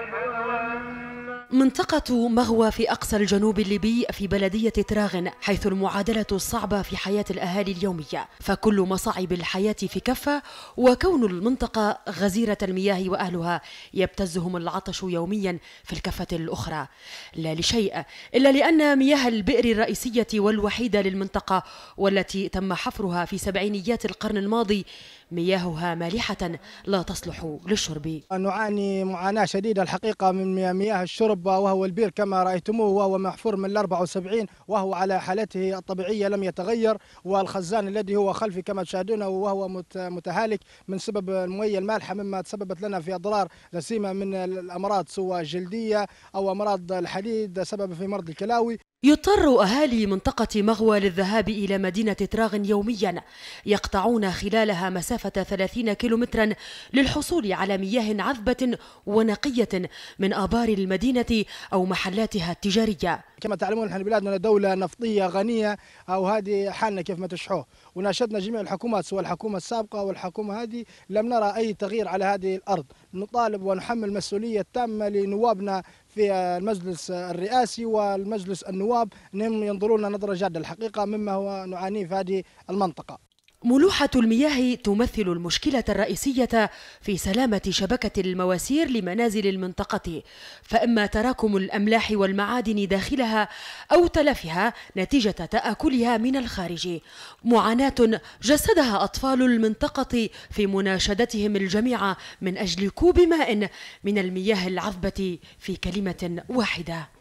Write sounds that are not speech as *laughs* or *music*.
没 *laughs* 有 منطقة مغوى في أقصى الجنوب الليبي في بلدية تراغن حيث المعادلة الصعبة في حياة الأهالي اليومية. فكل مصاعب الحياة في كفة وكون المنطقة غزيرة المياه وأهلها يبتزهم العطش يوميا في الكفة الأخرى. لا لشيء إلا لأن مياه البئر الرئيسية والوحيدة للمنطقة والتي تم حفرها في سبعينيات القرن الماضي مياهها مالحة لا تصلح للشرب. نعاني معاناة شديدة الحقيقة من مياه الشرب وهو البير كما رأيتموه وهو محفور من 74 وهو على حالته الطبيعية لم يتغير والخزان الذي هو خلفي كما تشاهدونه وهو متهالك من سبب المياه المالحة مما تسببت لنا في أضرار جسيمة من الأمراض سواء جلدية أو أمراض الحديد سبب في مرض الكلاوي. يضطر أهالي منطقة مغوى للذهاب إلى مدينة تراغ يوميا يقطعون خلالها مسافة 30 كيلومترا للحصول على مياه عذبة ونقية من آبار المدينة أو محلاتها التجارية. كما تعلمون إحنا بلادنا دولة نفطية غنية أو هذه حالنا كيف ما تشحوه. وناشدنا جميع الحكومات سواء الحكومة السابقة والحكومة هذه لم نرى أي تغيير على هذه الأرض. نطالب ونحمل مسؤولية تامة لنوابنا في المجلس الرئاسي والمجلس النواب. انهم ينظرون نظرة جادة الحقيقة مما هو نعانيه في هذه المنطقة. ملوحة المياه تمثل المشكلة الرئيسية في سلامة شبكة المواسير لمنازل المنطقة. فإما تراكم الأملاح والمعادن داخلها أو تلفها نتيجة تآكلها من الخارج. معاناة جسدها أطفال المنطقة في مناشدتهم الجميع من أجل كوب ماء من المياه العذبة في كلمة واحدة.